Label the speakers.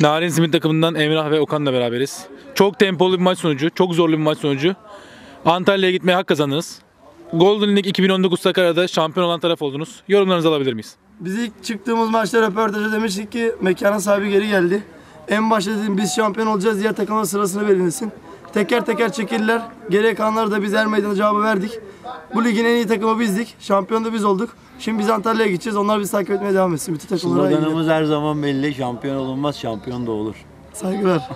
Speaker 1: Narin Simit takımından Emrah ve Okan'la beraberiz. Çok tempolu bir maç sonucu, çok zorlu bir maç sonucu. Antalya'ya gitmeye hak kazandınız. Golden League 2019 Sakarya'da şampiyon olan taraf oldunuz. Yorumlarınızı alabilir miyiz?
Speaker 2: Biz ilk çıktığımız maçta röportajda demiştik ki mekanın sahibi geri geldi. En başta dedim biz şampiyon olacağız diğer takımların sırasını belirlesin. Teker teker çekildiler. Geriye kalanları da biz her meydana cevabı verdik. Bu ligin en iyi takımı bizdik. Şampiyon da biz olduk. Şimdi biz Antalya'ya gideceğiz. Onlar bizi takip etmeye devam etsin. Bütün takımlara iyi.
Speaker 3: Sloganımız her zaman belli. Şampiyon olunmaz, şampiyon da olur.
Speaker 2: Saygılar.